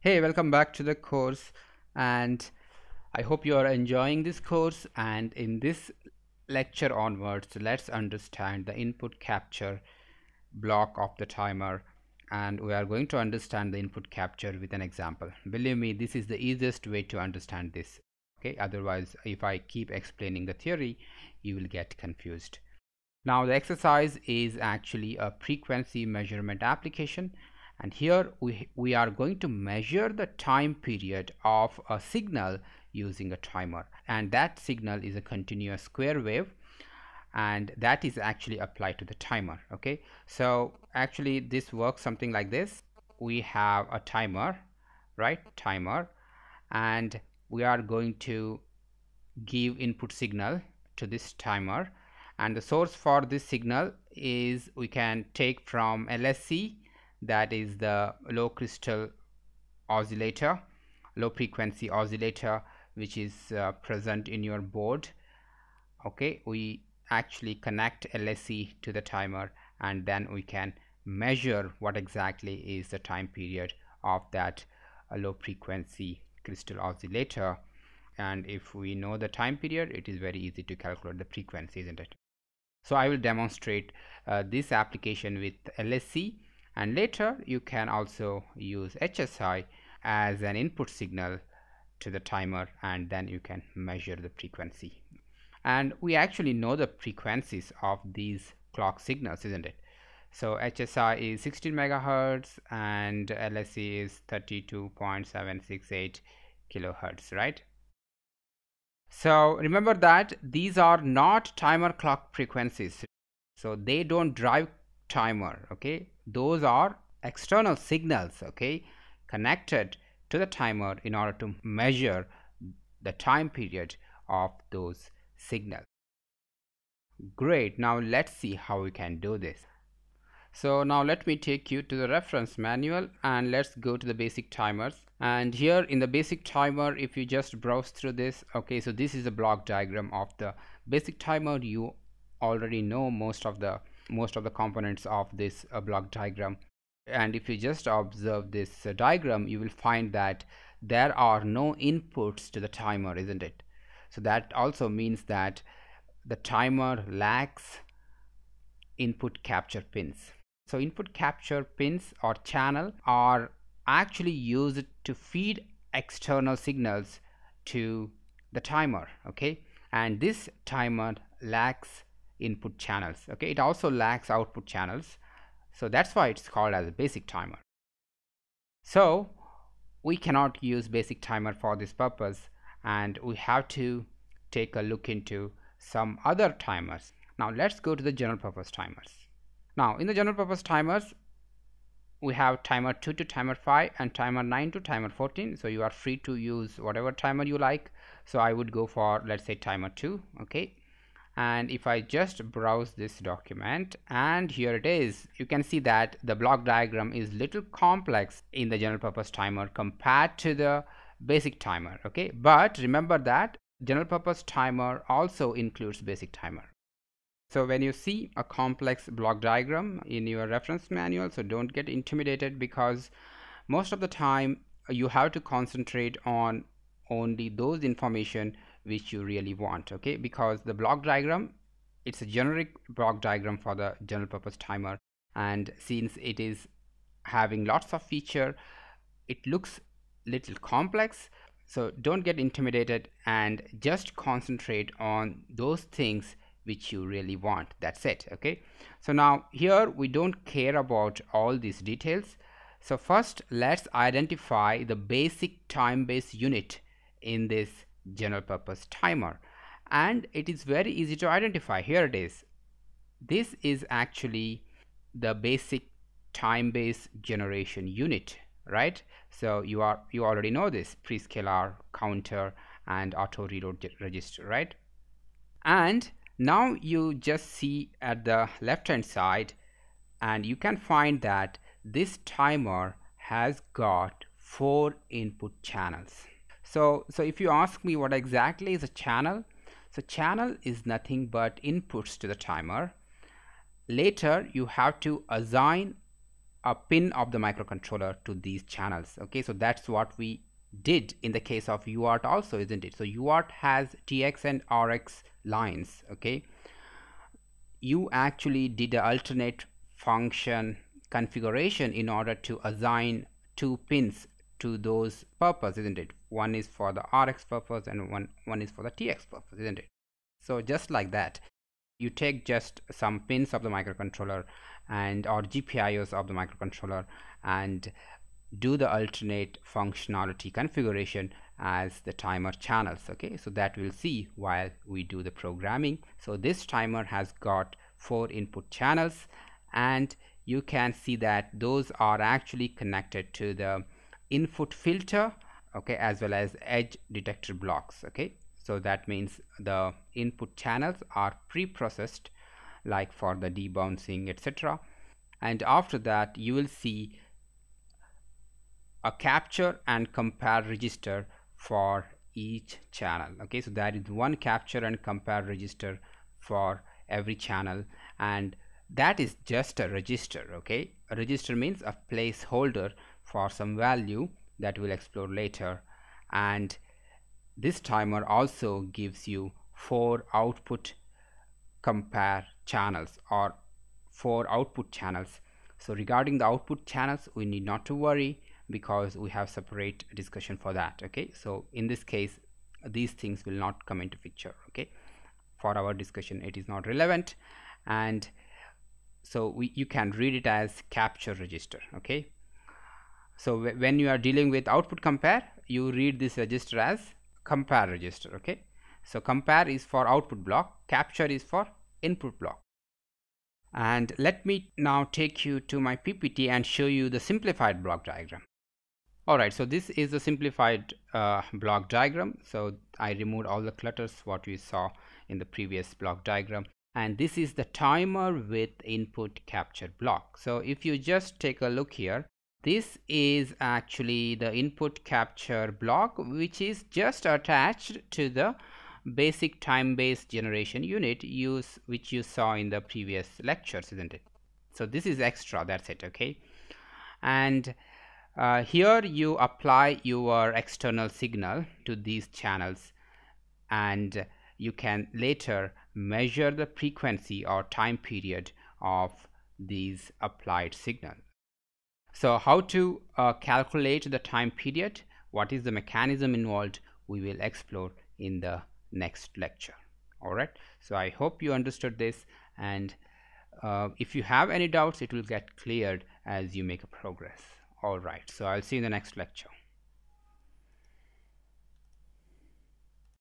Hey, welcome back to the course and I hope you are enjoying this course and in this lecture onwards let's understand the input capture block of the timer and we are going to understand the input capture with an example. Believe me this is the easiest way to understand this okay otherwise if I keep explaining the theory you will get confused. Now the exercise is actually a frequency measurement application and here we, we are going to measure the time period of a signal using a timer. And that signal is a continuous square wave and that is actually applied to the timer okay? So actually this works something like this. We have a timer right? Timer. And we are going to give input signal to this timer. And the source for this signal is we can take from LSE that is the low crystal oscillator low frequency oscillator which is uh, present in your board. Okay we actually connect LSE to the timer and then we can measure what exactly is the time period of that uh, low frequency crystal oscillator. And if we know the time period it is very easy to calculate the frequency isn't it? So I will demonstrate uh, this application with LSE and later you can also use HSI as an input signal to the timer and then you can measure the frequency. And we actually know the frequencies of these clock signals isn't it? So HSI is 16 megahertz and LSE is 32.768 kilohertz right? So remember that these are not timer clock frequencies. So they don't drive timer okay those are external signals okay connected to the timer in order to measure the time period of those signals. Great. Now let's see how we can do this. So now let me take you to the reference manual and let's go to the basic timers. And here in the basic timer if you just browse through this okay so this is a block diagram of the basic timer. You already know most of the most of the components of this uh, block diagram. And if you just observe this uh, diagram you will find that there are no inputs to the timer isn't it? So that also means that the timer lacks input capture pins. So input capture pins or channel are actually used to feed external signals to the timer okay? And this timer lacks input channels okay? It also lacks output channels. So that's why it's called as a basic timer. So we cannot use basic timer for this purpose and we have to take a look into some other timers. Now let's go to the general purpose timers. Now in the general purpose timers we have timer 2 to timer 5 and timer 9 to timer 14 so you are free to use whatever timer you like. So I would go for let's say timer 2 okay and if I just browse this document and here it is you can see that the block diagram is little complex in the general purpose timer compared to the basic timer okay? But remember that general purpose timer also includes basic timer. So when you see a complex block diagram in your reference manual so don't get intimidated because most of the time you have to concentrate on only those information which you really want okay? Because the block diagram it's a generic block diagram for the general purpose timer. And since it is having lots of feature it looks little complex. So don't get intimidated and just concentrate on those things which you really want. That's it okay? So now here we don't care about all these details. So first let's identify the basic time-based unit in this general purpose timer. And it is very easy to identify. Here it is. This is actually the basic time-based generation unit right? So you are you already know this prescaler counter and auto reload register right? And now you just see at the left hand side and you can find that this timer has got four input channels so so if you ask me what exactly is a channel so channel is nothing but inputs to the timer. Later you have to assign a pin of the microcontroller to these channels okay? So that's what we did in the case of UART also isn't it? So UART has TX and RX lines okay? You actually did an alternate function configuration in order to assign two pins to those purpose isn't it one is for the RX purpose and one one is for the TX purpose isn't it? So just like that you take just some pins of the microcontroller and or GPIOs of the microcontroller and do the alternate functionality configuration as the timer channels okay? So that we'll see while we do the programming. So this timer has got four input channels and you can see that those are actually connected to the input filter okay as well as edge detector blocks okay? So that means the input channels are pre-processed like for the debouncing etc and after that you will see a capture and compare register for each channel okay? So that is one capture and compare register for every channel. And that is just a register okay? A register means a placeholder for some value that we'll explore later. And this timer also gives you four output compare channels or four output channels. So regarding the output channels we need not to worry because we have separate discussion for that okay? So in this case these things will not come into picture okay? For our discussion it is not relevant. And so we, you can read it as capture register okay so when you are dealing with output compare you read this register as compare register okay? So compare is for output block capture is for input block. And let me now take you to my ppt and show you the simplified block diagram. Alright so this is a simplified uh, block diagram. So I removed all the clutters what we saw in the previous block diagram. And this is the timer with input capture block. So if you just take a look here this is actually the input capture block which is just attached to the basic time-based generation unit use which you saw in the previous lectures isn't it so this is extra that's it okay and uh, here you apply your external signal to these channels and you can later measure the frequency or time period of these applied signal. So how to uh, calculate the time period, what is the mechanism involved, we will explore in the next lecture. Alright, so I hope you understood this and uh, if you have any doubts, it will get cleared as you make a progress. All right. So i'll see you in the next lecture